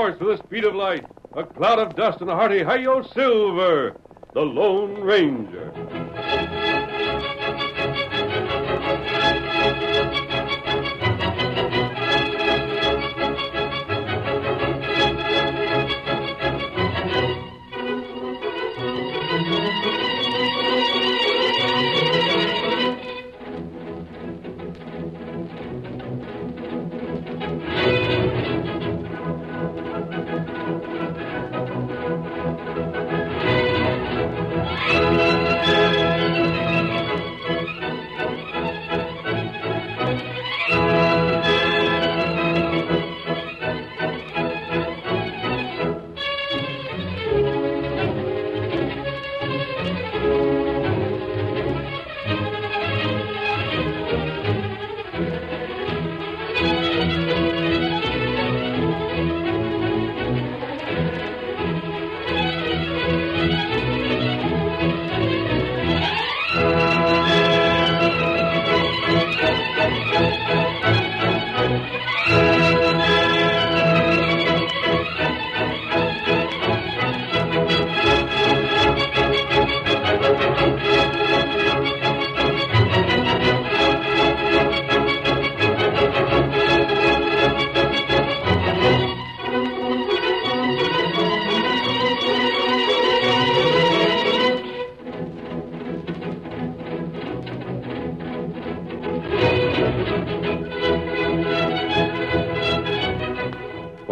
horse with the speed of light, a cloud of dust, and a hearty hi-yo silver, the Lone Ranger.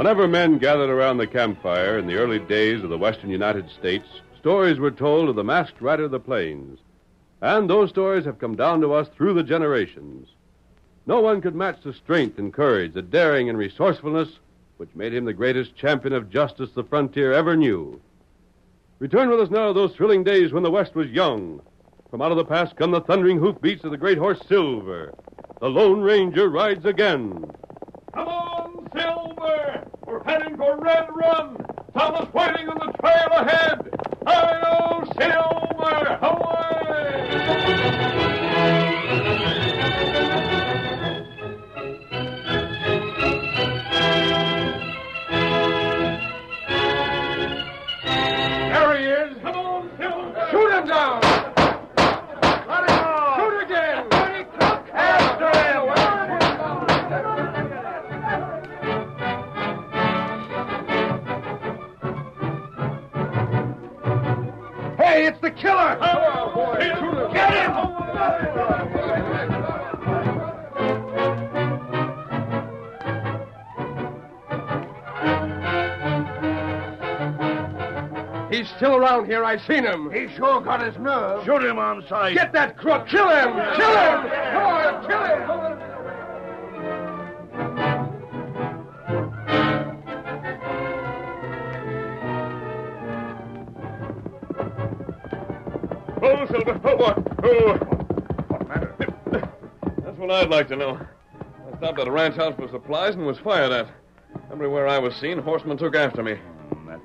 Whenever men gathered around the campfire in the early days of the western United States, stories were told of the masked rider of the plains. And those stories have come down to us through the generations. No one could match the strength and courage, the daring and resourcefulness which made him the greatest champion of justice the frontier ever knew. Return with us now to those thrilling days when the West was young. From out of the past come the thundering hoofbeats of the great horse Silver. The Lone Ranger rides again. Silver! We're heading for Red Run! Thomas waiting on the trail ahead! Hi-yo, Silver! There around here. I seen him. He sure got his nerve. Shoot him on sight. Get that crook. Kill him. Kill him. Come on, kill him. Oh, Silver. Oh, what? Oh. What matter? That's what I'd like to know. I stopped at a ranch house for supplies and was fired at. Everywhere I was seen, horsemen took after me.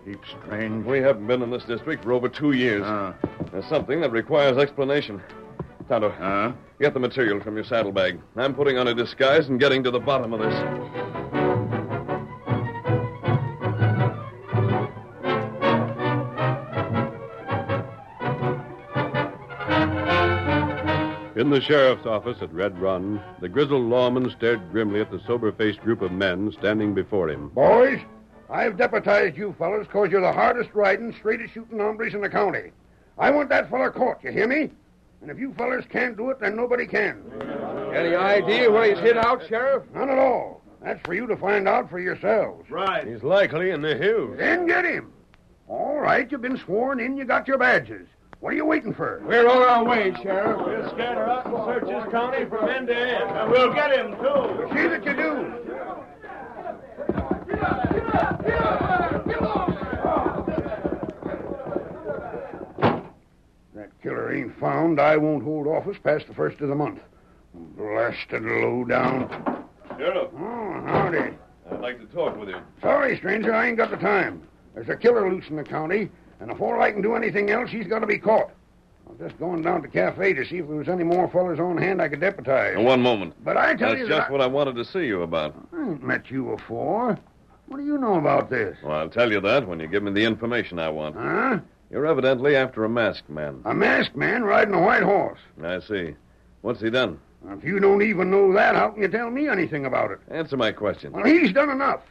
That strange. We haven't been in this district for over two years. Uh, There's something that requires explanation. Tonto, uh, get the material from your saddlebag. I'm putting on a disguise and getting to the bottom of this. In the sheriff's office at Red Run, the grizzled lawman stared grimly at the sober faced group of men standing before him. Boys, I've deputized you fellas because you're the hardest riding, straightest shooting hombres in the county. I want that feller caught, you hear me? And if you fellers can't do it, then nobody can. Any idea where he's hid out, Sheriff? None at all. That's for you to find out for yourselves. right. He's likely in the hills. Then get him. All right, you've been sworn in, you got your badges. What are you waiting for? We're on our way, Sheriff. We'll scatter out and search this county from end to end. And we'll get him, too. See that you do. That killer ain't found. I won't hold office past the first of the month. Blasted low down. Sheriff, Oh, howdy. I'd like to talk with you. Sorry, stranger, I ain't got the time. There's a killer loose in the county, and before I can do anything else, he's got to be caught. I'm just going down to the cafe to see if there was any more fellers on hand I could deputize. One moment. But I tell That's you That's just I- what I wanted to see you about. I ain't met you before. What do you know about this? Well, I'll tell you that when you give me the information I want. Huh? You're evidently after a masked man. A masked man riding a white horse. I see. What's he done? If you don't even know that, how can you tell me anything about it? Answer my question. Well, he's done enough.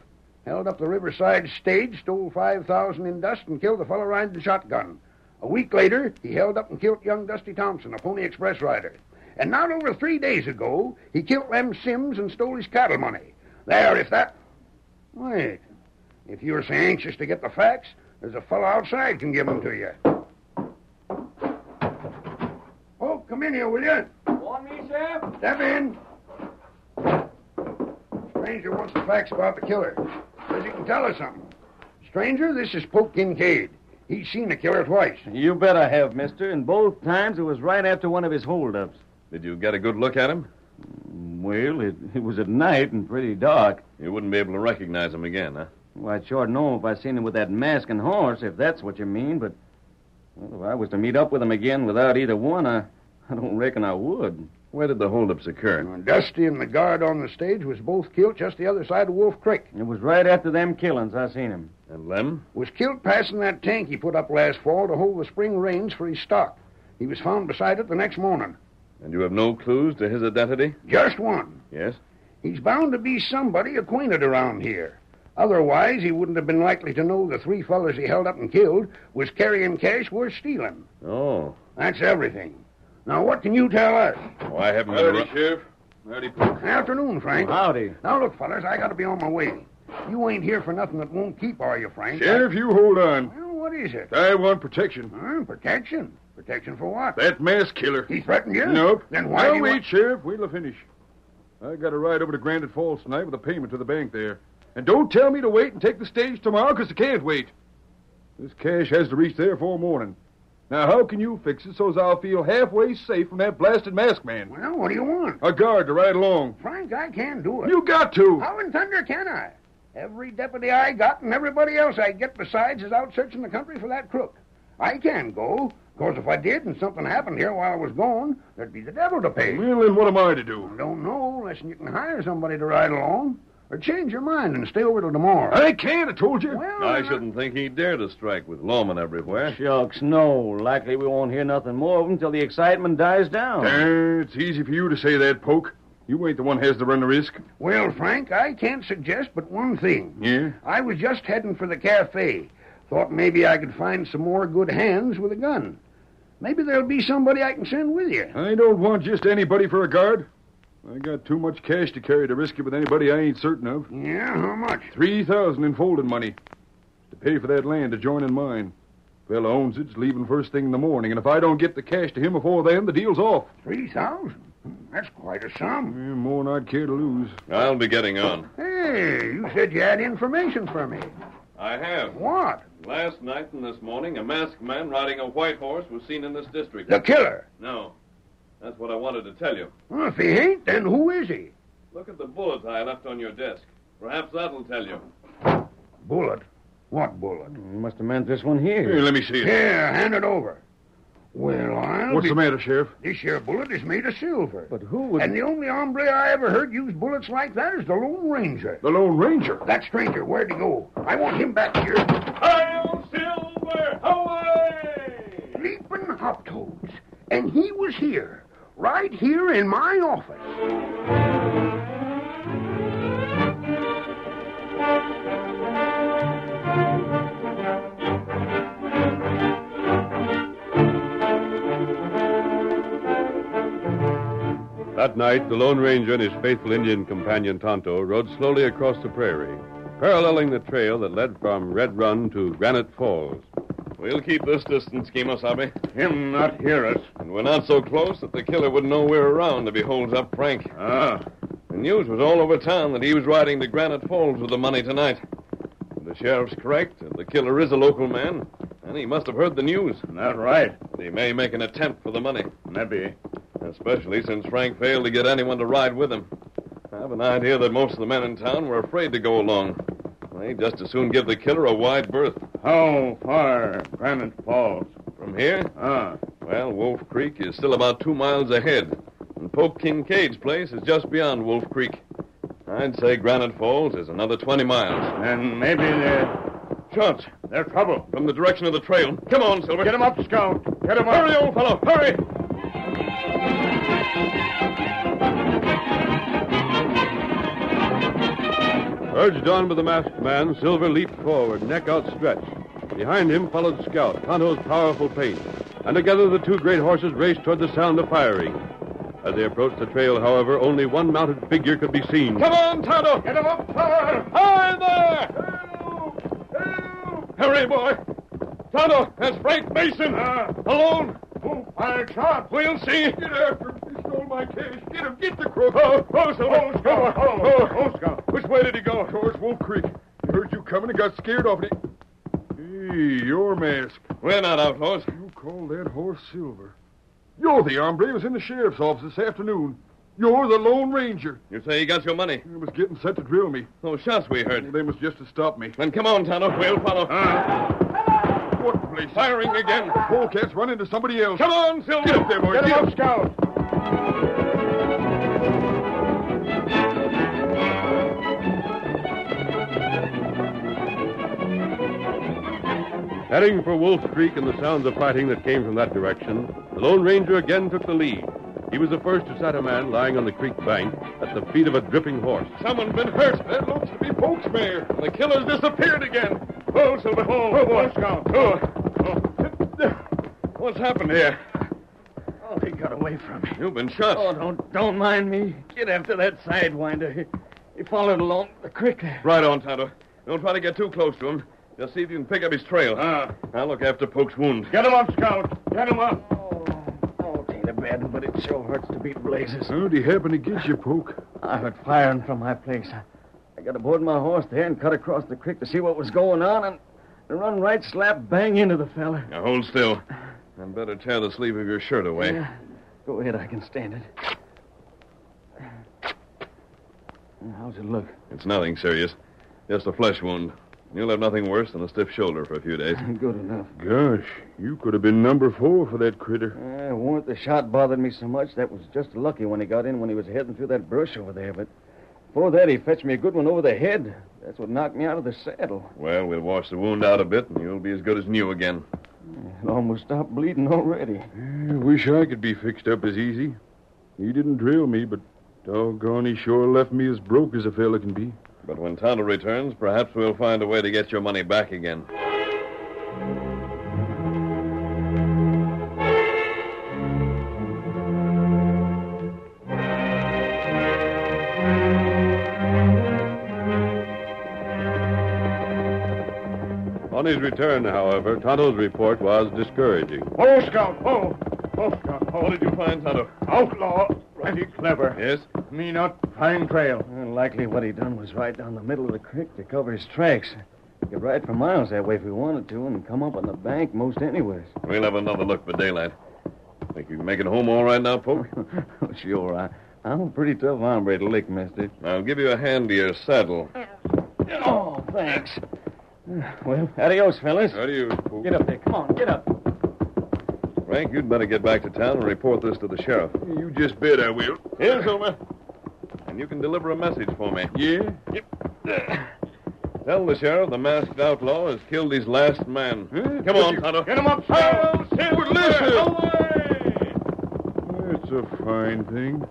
Held up the Riverside stage, stole 5000 in dust, and killed the fellow riding the shotgun. A week later, he held up and killed young Dusty Thompson, a Pony Express rider. And not over three days ago, he killed Lem Sims and stole his cattle money. There, if that. Wait. If you're so anxious to get the facts, there's a fellow outside can give them to you. Oh, come in here, will you? Want me, Sheriff? Step in. Stranger wants the facts about the killer. Says he can tell us something. Stranger, this is Poke Kincaid. He's seen the killer twice. You bet I have, mister. And both times it was right after one of his holdups. Did you get a good look at him? Well, it, it was at night and pretty dark. You wouldn't be able to recognize him again, huh? Well, I'd sure know if I seen him with that mask and horse, if that's what you mean, but well, if I was to meet up with him again without either one, I, I don't reckon I would. Where did the holdups occur? And Dusty and the guard on the stage was both killed just the other side of Wolf Creek. It was right after them killings I seen him. And Lem? Was killed passing that tank he put up last fall to hold the spring rains for his stock. He was found beside it the next morning. And you have no clues to his identity? Just one. Yes? He's bound to be somebody acquainted around here. Otherwise, he wouldn't have been likely to know the three fellows he held up and killed was carrying cash worth stealing. Oh. That's everything. Now, what can you tell us? Oh, I haven't been around. Sheriff. Howdy, Poke. Afternoon, Frank. Howdy. Now, look, fellas, I got to be on my way. You ain't here for nothing that won't keep, are you, Frank? Sheriff, you hold on. Well, what is it? I want protection. Huh? Protection? Protection for what? That mask killer. He threatened you? Nope. Then why you wait, want- Sheriff. Wait till I finish. I got to ride over to Granite Falls tonight with a payment to the bank there. And don't tell me to wait and take the stage tomorrow, 'cause I can't wait. This cash has to reach there for morning. Now, how can you fix it so's I'll feel halfway safe from that blasted mask man? Well, what do you want? A guard to ride along. Frank, I can't do it. You got to. How in thunder can I? Every deputy I got and everybody else I get besides is out searching the country for that crook. I can't go, because if I did and something happened here while I was gone, there'd be the devil to pay. Well, then what am I to do? I don't know unless you can hire somebody to ride along. Or change your mind and stay over till tomorrow. I can't, I told you. Well, I shouldn't think he'd dare to strike with lawmen everywhere. Shucks, no. Likely we won't hear nothing more of him till the excitement dies down. Eh, it's easy for you to say that, Poke. You ain't the one has to run the risk. Well, Frank, I can't suggest but one thing. Yeah? I was just heading for the cafe. Thought maybe I could find some more good hands with a gun. Maybe there'll be somebody I can send with you. I don't want just anybody for a guard. I got too much cash to carry to risk it with anybody I ain't certain of. Yeah, how much? Three thousand in folding money. To pay for that land to join in mine. Fella owns it's leaving first thing in the morning, and if I don't get the cash to him before then, the deal's off. Three thousand? That's quite a sum. Eh, more than I'd care to lose. I'll be getting on. Hey, you said you had information for me. I have. What? Last night and this morning, a masked man riding a white horse was seen in this district. The killer. No. That's what I wanted to tell you. Well, if he ain't, then who is he? Look at the bullet I left on your desk. Perhaps that'll tell you. Bullet. What bullet? You must have meant this one Here, here. let me see it. Here, hand it over. Well, I'll What's be... the matter, Sheriff? This here bullet is made of silver. But who would... And the only hombre I ever heard use bullets like that is the Lone Ranger. The Lone Ranger. That stranger, where'd he go? I want him back here. Hail Silver! Away! Leaping hop toads. And he was here, right here in my office. That night, the Lone Ranger and his faithful Indian companion Tonto rode slowly across the prairie, paralleling the trail that led from Red Run to Granite Falls. We'll keep this distance, Kemosabe. Him not hear us. And we're not so close that the killer wouldn't know we're around if he holds up Frank. Ah, The news was all over town that he was riding to Granite Falls with the money tonight. The sheriff's correct, and the killer is a local man, and he must have heard the news. not right. He may make an attempt for the money, Maybe. Especially since Frank failed to get anyone to ride with him. I have an idea that most of the men in town were afraid to go along. They'd just as soon give the killer a wide berth. How far Granite Falls? From here, Ah, well, Wolf Creek is still about two miles ahead, and Poke Kincaid's place is just beyond Wolf Creek. I'd say Granite Falls is another 20 miles. And maybe they're Shots they're trouble. from the direction of the trail. Come on, Silver. Get him up, Scout. Get him up. Hurry, old fellow, hurry! Urged on by the masked man, Silver leaped forward, neck outstretched. Behind him followed Scout, Tonto's powerful paint. And together the two great horses raced toward the sound of firing. As they approached the trail, however, only one mounted figure could be seen. Come on, Tonto! Get him up, fire. Hi there! Help! Help! Hurry, boy! Tonto, that's Frank Mason. Uh, Alone. who fired shots? We'll see. Get after him. He stole my cash. Get him. Get the crook. Oh, oh, Silver. Oh, Scout. Oh, Oh. oh, Scout. Which way did he go? Towards Wolf Creek. He heard you coming and got scared off it. Hey, your mask. We're not outlaws. You call that horse Silver. You're the hombre who was in the sheriff's office this afternoon. You're the Lone Ranger. You say he got your money. He was getting set to drill me. Those shots we heard. They must just have stopped me. Then come on, Tonto. We'll follow. Ah. What place? Firing again. Polecats run into somebody else. Come on, Silver. Get up there, boy. Get Get up. Scout. Heading for Wolf Creek and the sounds of fighting that came from that direction, the Lone Ranger again took the lead. He was the first to sight a man lying on the creek bank at the feet of a dripping horse. Someone's been hurt. That looks to be Poke's mare. The killer's disappeared again. Oh, Silver. Oh, oh, oh, Scout. Oh. oh. What's happened here? He got away from me. You've been shot. Oh, don't don't mind me. Get after that sidewinder. He, he followed along the creek there. Right on, Tonto. Don't try to get too close to him. Just see if you can pick up his trail. Ah. I'll look after Poke's wound. Get him up, Scout. Get him up. Oh, oh, it ain't a bad but it sure hurts to beat blazes. How'd he happen to get you, Poke? I heard firing from my place. I, I got aboard my horse there and cut across the creek to see what was going on and, and run right slap bang into the fella. Now hold still. I'd better tear the sleeve of your shirt away. Yeah. Go ahead, I can stand it. How's it look? It's nothing serious. Just a flesh wound. You'll have nothing worse than a stiff shoulder for a few days. Good enough. Gosh, you could have been number four for that critter. Uh, warn't the shot bothered me so much. That was just lucky when he got in when he was heading through that brush over there. But before that, he fetched me a good one over the head. That's what knocked me out of the saddle. Well, we'll wash the wound out a bit, and you'll be as good as new again. It almost stopped bleeding already. I wish I could be fixed up as easy. He didn't drill me, but doggone, he sure left me as broke as a fella can be. But when Tonto returns, perhaps we'll find a way to get your money back again. His return, however, Tonto's report was discouraging. Oh, Scout. Oh. Oh, Scout. Oh. What did you find, Tonto? Outlaw. Mighty clever. Yes? Me not find trail. Well, likely what he done was right down the middle of the creek to cover his tracks. He could ride for miles that way if he wanted to and come up on the bank most anywheres. We'll have another look for daylight. Think you can make it home all right now, Poke? Oh, sure, I, I'm a pretty tough hombre to lick, mister. I'll give you a hand to your saddle. Oh, thanks. Well, adios, fellas. Adios, Poke. Get up there. Come on, get up. Frank, you'd better get back to town and report this to the sheriff. You just bet I will. Here, Silver. And you can deliver a message for me. Yeah? Yep. Tell the sheriff the masked outlaw has killed his last man. Huh? Come on, Tonto. Get him up, Scout. Silver, That's a fine thing.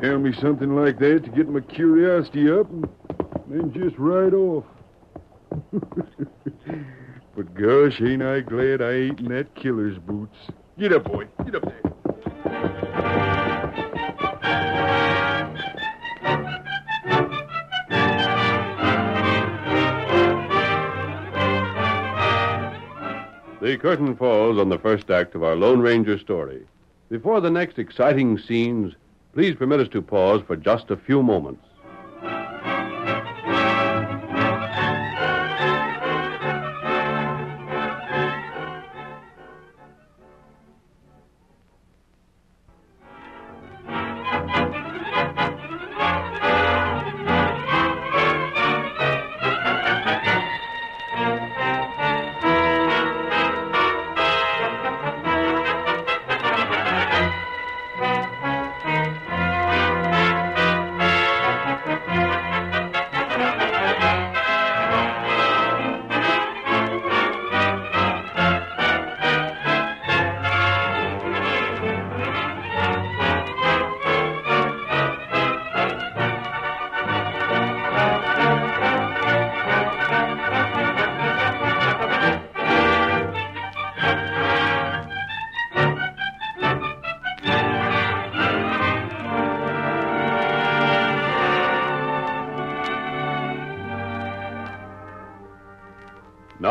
Tell me something like that to get my curiosity up and then just ride off. but gosh, ain't I glad I ain't in that killer's boots. Get up, boy. Get up there. The curtain falls on the first act of our Lone Ranger story. Before the next exciting scenes, please permit us to pause for just a few moments.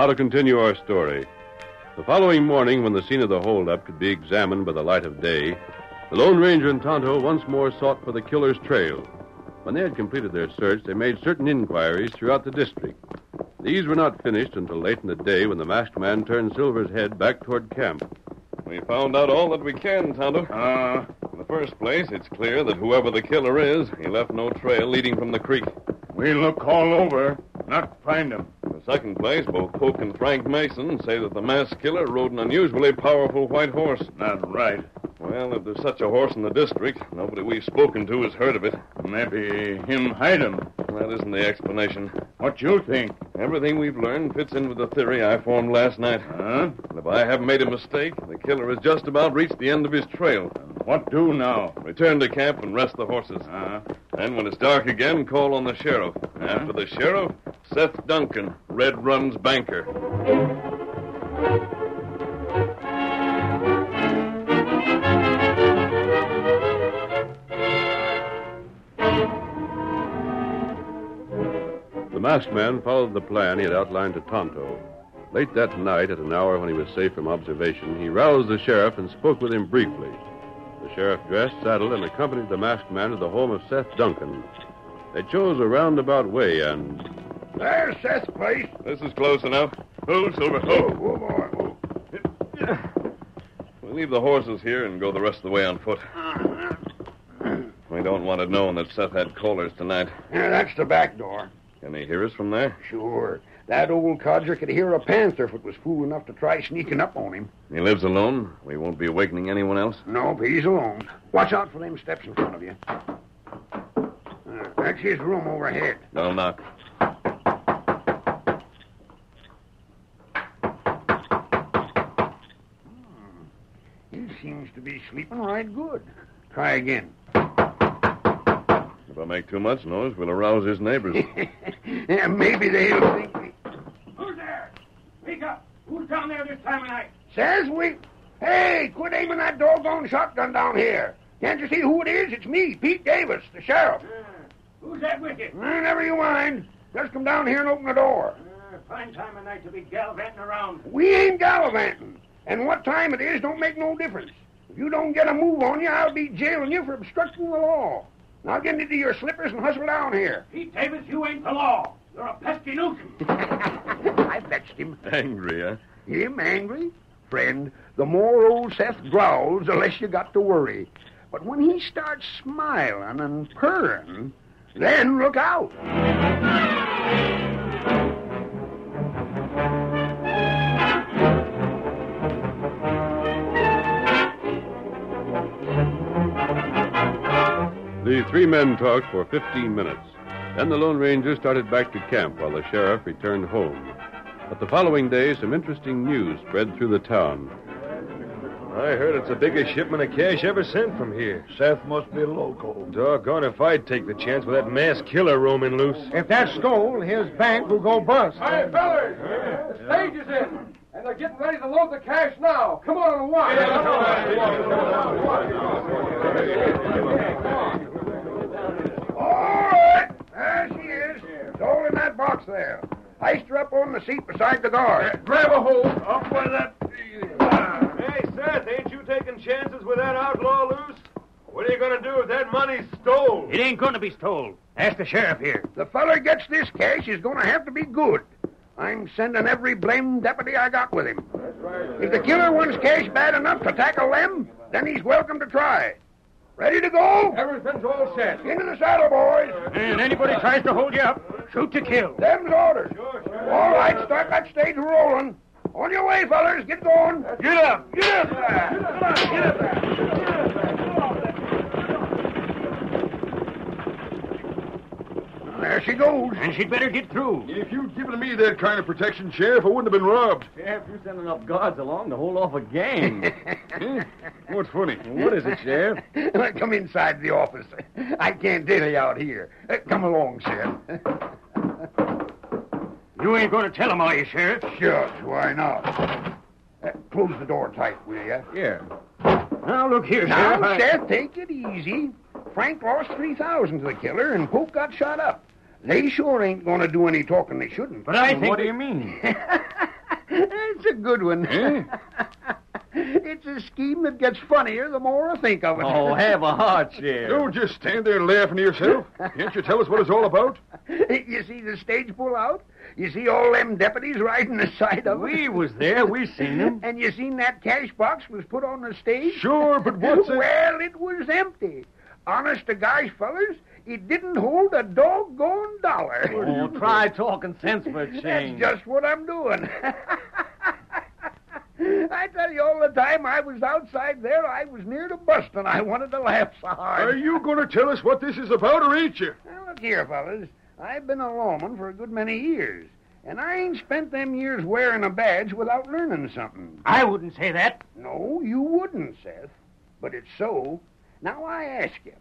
Now to continue our story. The following morning, when the scene of the holdup could be examined by the light of day, the Lone Ranger and Tonto once more sought for the killer's trail. When they had completed their search, they made certain inquiries throughout the district. These were not finished until late in the day when the masked man turned Silver's head back toward camp. We found out all that we can, Tonto. Uh, In the first place, it's clear that whoever the killer is, he left no trail leading from the creek. we look all over, not find him. Second place, both Poke and Frank Mason say that the masked killer rode an unusually powerful white horse. Not right. Well, if there's such a horse in the district, nobody we've spoken to has heard of it. Maybe him hide him. That isn't the explanation. What you think? Everything we've learned fits in with the theory I formed last night. Huh? And if I haven't made a mistake, the killer has just about reached the end of his trail. What do now? Return to camp and rest the horses. Uh, Then, when it's dark again, call on the sheriff. After the sheriff, Seth Duncan, Red Run's banker. The masked man followed the plan he had outlined to Tonto. Late that night, at an hour when he was safe from observation, he roused the sheriff and spoke with him briefly. The sheriff dressed, saddled, and accompanied the masked man to the home of Seth Duncan. They chose a roundabout way and There's Seth's place. This is close enough. Oh, Silver. Oh, Oh. boy. Oh. We'll leave the horses here and go the rest of the way on foot. We don't want it known that Seth had callers tonight. Yeah, that's the back door. Can he hear us from there? Sure. That old codger could hear a panther if it was fool enough to try sneaking up on him. He lives alone. We won't be awakening anyone else. Nope, he's alone. Watch out for them steps in front of you. Uh, that's his room overhead. I'll knock. He seems to be sleeping right good. Try again. If I make too much noise, we'll arouse his neighbors. yeah, maybe they'll think we... Who's there? Speak up. Who's down there this time of night? Says we... Hey, quit aiming that doggone shotgun down here. Can't you see who it is? It's me, Pete Davis, the sheriff. Uh, who's that with you? Uh, never you mind. Just come down here and open the door. Uh, fine time of night to be gallivanting around. We ain't gallivanting. And what time it is don't make no difference. If you don't get a move on you, I'll be jailing you for obstructing the law. Now get into your slippers and hustle down here. Pete Davis, you ain't the law. You're a pesky nuisance. I fetched him. Angry, huh? Him angry? Friend, the more old Seth growls, the less you got to worry. But when he starts smiling and purring, then look out. The three men talked for 15 minutes. Then the Lone Ranger started back to camp while the sheriff returned home. But the following day, some interesting news spread through the town. I heard it's the biggest shipment of cash ever sent from here. Seth must be local. Doggone if I'd take the chance with that masked killer roaming loose. If that's stole, his bank will go bust. Hey, fellas! The stage is in, and they're getting ready to load the cash now. Come on and watch. All right. There she is. It's all in that box there. Iced her up on the seat beside the guard. Grab a hold. Up with that. Ah. Hey, Seth, ain't you taking chances with that outlaw loose? What are you going to do if that money's stole? It ain't going to be stole. Ask the sheriff here. The feller gets this cash is going to have to be good. I'm sending every blamed deputy I got with him. If the killer wants cash bad enough to tackle them, then he's welcome to try. Ready to go? Everything's all set. Into the saddle, boys. And anybody tries to hold you up, shoot to kill. Them's orders. Sure, sure. All right, start that stage rolling. On your way, fellers. Get going. Get up! Get up! Come on, get up! There she goes. And she'd better get through. If you'd given me that kind of protection, Sheriff, I wouldn't have been robbed. Sheriff, you send enough guards along to hold off a gang. Hmm? What's funny? what is it, Sheriff? Come inside the office. I can't dilly out here. Uh, come along, Sheriff. You ain't going to tell him, are you, Sheriff? Shucks, why not? Uh, close the door tight, will you? Yeah. Now, look here, Now, Sheriff. I- Seth, take it easy. Frank lost 3000 to the killer, and Poke got shot up. They sure ain't going to do any talking they shouldn't. But I think... What do you mean? It's a good one. Eh? it's a scheme that gets funnier the more I think of it. Oh, have a heart share. Don't just stand there laughing to yourself. Can't you tell us what it's all about? you see the stage pull out? You see all them deputies riding the side of it? We was there. We seen him. And you seen that cash box was put on the stage? Sure, but what's it? Well, it was empty. Honest to gosh, fellers, it didn't hold a doggone dollar. Oh, try talking sense for a change. That's just what I'm doing. I tell you, all the time I was outside there, I was near to busting. I wanted to laugh so hard. Are you going to tell us what this is about, or ain't you? Now, look here, fellas. I've been a lawman for a good many years, and I ain't spent them years wearing a badge without learning something. I wouldn't say that. No, you wouldn't, Seth. But it's so. Now I ask you,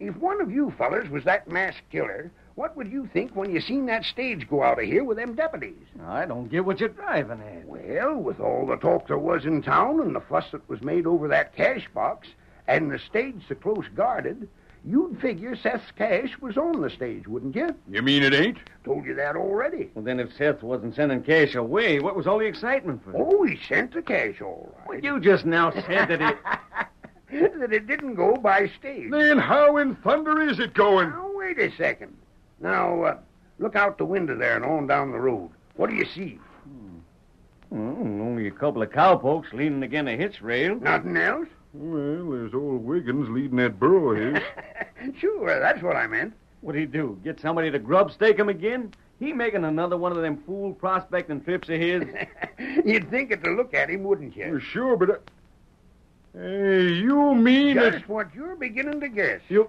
if one of you fellers was that masked killer, what would you think when you seen that stage go out of here with them deputies? I don't get what you're driving at. Well, with all the talk there was in town and the fuss that was made over that cash box, and the stage so close guarded, you'd figure Seth's cash was on the stage, wouldn't you? You mean it ain't? Told you that already. Well, then if Seth wasn't sending cash away, what was all the excitement for? Oh, he sent the cash all right. Well, You just now said that it... that it didn't go by stage. Then how in thunder is it going? Now, wait a second. Now, uh, look out the window there and on down the road. What do you see? Hmm, only a couple of cowpokes leaning against a hitch rail. Nothing else? Well, there's old Wiggins leading that burro of his. sure, that's what I meant. What'd he do? Get somebody to grub stake him again? He making another one of them fool prospecting trips of his? You'd think it to look at him, wouldn't you? Well, sure, but. Uh... Hey, you mean Just it? what you're beginning to guess. You,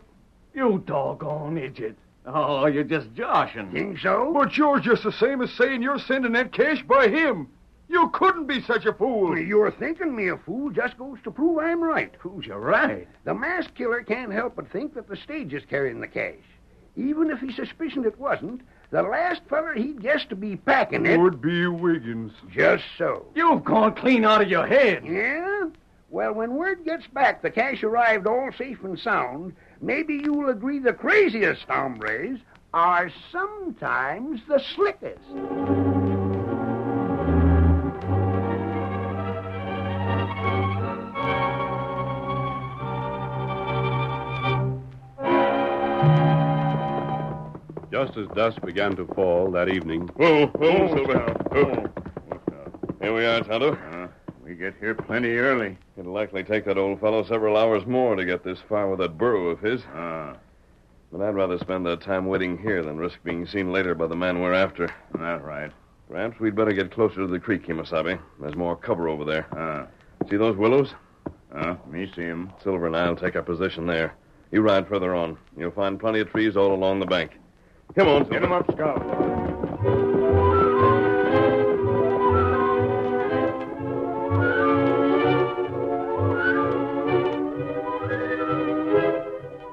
you doggone idiot. Oh, you're just joshing. Think so? But you're just the same as saying you're sending that cash by him. You couldn't be such a fool. Your thinking me a fool just goes to prove I'm right. Who's you right? The masked killer can't help but think that the stage is carrying the cash. Even if he suspicioned it wasn't, the last feller he'd guess to be packing it. Would be Wiggins. Just so. You've gone clean out of your head. Yeah? Well, when word gets back the cash arrived all safe and sound, maybe you'll agree the craziest hombres are sometimes the slickest. Just as dusk began to fall that evening, Whoa, whoa, Silver. Oh. Here we are, Tonto. Uh, we get here plenty early. It'll likely take that old fellow several hours more to get this far with that burro of his. Ah, But I'd rather spend the time waiting here than risk being seen later by the man we're after. that's right. Perhaps we'd better get closer to the creek, Kemosabe. There's more cover over there. Ah, See those willows? uh, me see him. Silver and I'll take our position there. You ride further on. You'll find plenty of trees all along the bank. Come on, Get him up, Scout.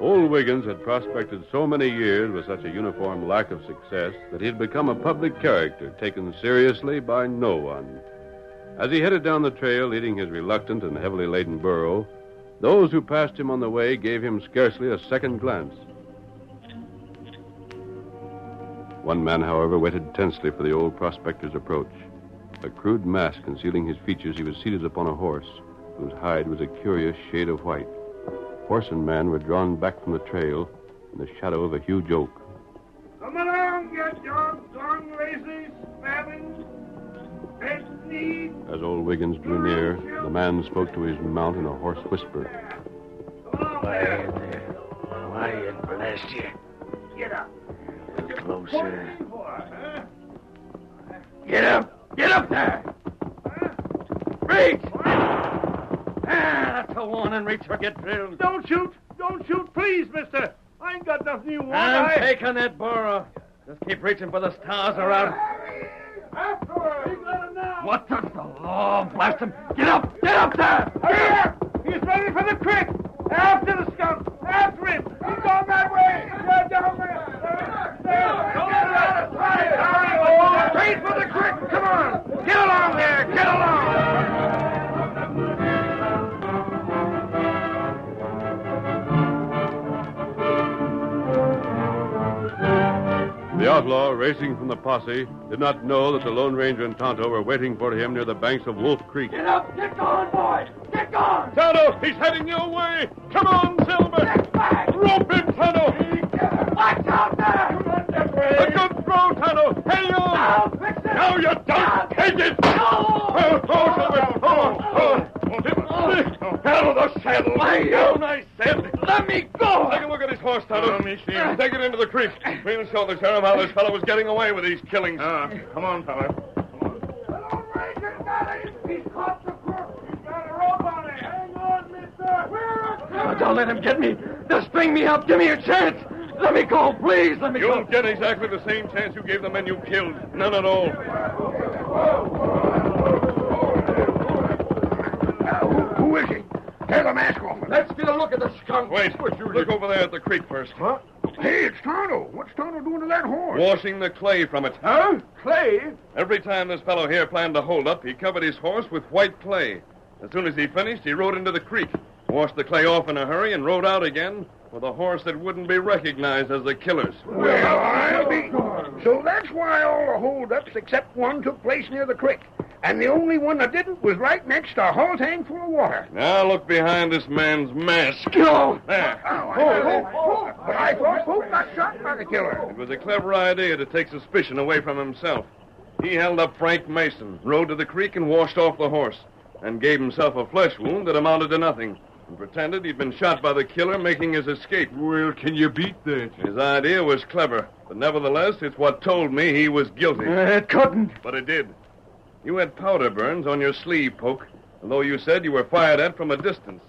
Old Wiggins had prospected so many years with such a uniform lack of success that he had become a public character taken seriously by no one. As he headed down the trail leading his reluctant and heavily laden burro, those who passed him on the way gave him scarcely a second glance. One man, however, waited tensely for the old prospector's approach. A crude mask concealing his features, he was seated upon a horse, whose hide was a curious shade of white. Horse and man were drawn back from the trail in the shadow of a huge oak. Come along, you doggone lazy, spabbing, bent knee. As old Wiggins drew near, the man spoke to his mount in a hoarse whisper. Come on there. Quiet, blast you. Get up. Closer. Get up! Get up there! Reach! Ah, that's a warning. Reach or get drilled. Don't shoot. Don't shoot, please, mister. I ain't got nothing you want. I'm I... taking that burro. Just keep reaching for the stars around. Him. What the, the law? Blast him! Get up! Get up there! Hurry up! He's ready for the creek. After the skunk. After him. He's going that way. You're down there. Straight for the creek. Come on. Get along there. Get along. Outlaw, racing from the posse, did not know that the Lone Ranger and Tonto were waiting for him near the banks of Wolf Creek. Get up! Get going, boys! Get going! Tonto, he's heading your way. Come on, Silver. Get back! Rope him, Tonto. Watch out there! Come on, that way! A good throw, Tonto. Hang on. I'll fix it! Now you don't. Take it. No! Oh, oh, Silver. Oh, oh. Out of the saddle. Lay down, I said. Let me go! Take a look at his horse, Tonto. Let me see him. Take it into the creek. We'll show the sheriff how this fellow was getting away with these killings. Uh, come on, fella. The Lone Ranger's! He's caught the crook! He's got a rope on it! Hang on, mister! We're don't let him get me. They'll string me up. Give me a chance. Let me go, please. Let me go. You'll go. get exactly the same chance you gave the men you killed. None at all. Who, who is he? Tear the mask off him. Let's get a look at the skunk. Wait. Look over there at the creek first. Huh? Hey, it's Tonto. What's Tonto doing to that horse? Washing the clay from it. Huh? Clay? Every time this fellow here planned to hold up, he covered his horse with white clay. As soon as he finished, he rode into the creek, washed the clay off in a hurry, and rode out again with a horse that wouldn't be recognized as the killer's. Well, I'll be. So that's why all the holdups except one took place near the creek. And the only one that didn't was right next to a whole tank full of water. Now look behind this man's mask. No. There. Oh, I know. But I thought Poke got shot by the killer. It was a clever idea to take suspicion away from himself. He held up Frank Mason, rode to the creek, and washed off the horse, and gave himself a flesh wound that amounted to nothing, and pretended he'd been shot by the killer making his escape. Well, can you beat that? His idea was clever, but nevertheless, it's what told me he was guilty. It couldn't. But it did. You had powder burns on your sleeve, Poke, although you said you were fired at from a distance.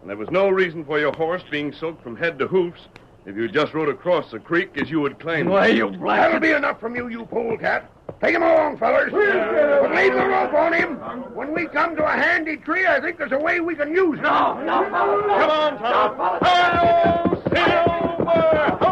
And there was no reason for your horse being soaked from head to hoofs if you just rode across the creek as you would claim. Why, you black... That'll be enough from you, you polecat. Take him along, fellers. But leave the rope on him. When we come to a handy tree, I think there's a way we can use it. No, no, fellas. Come on, Tom. Hello, Silver!